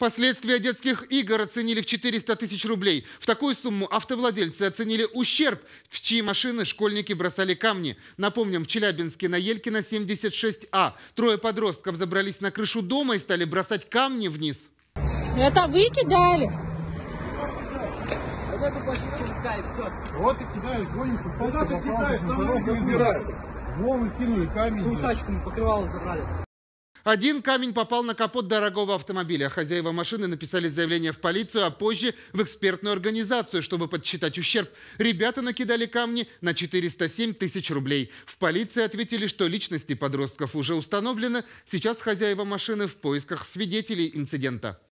Последствия детских игр оценили в 400 тысяч рублей. В такую сумму автовладельцы оценили ущерб, в чьи машины школьники бросали камни. Напомним, в Челябинске на Елькина 76А трое подростков забрались на крышу дома и стали бросать камни вниз. Это вы кидали? Вот ты кидаешь, гонишь, Куда ты кидаешь? Там. Вон кинули камень. Ну, тачку мы покрывало забрали. Один камень попал на капот дорогого автомобиля. Хозяева машины написали заявление в полицию, а позже в экспертную организацию, чтобы подсчитать ущерб. Ребята накидали камни на 407 тысяч рублей. В полиции ответили, что личности подростков уже установлены. Сейчас хозяева машины в поисках свидетелей инцидента.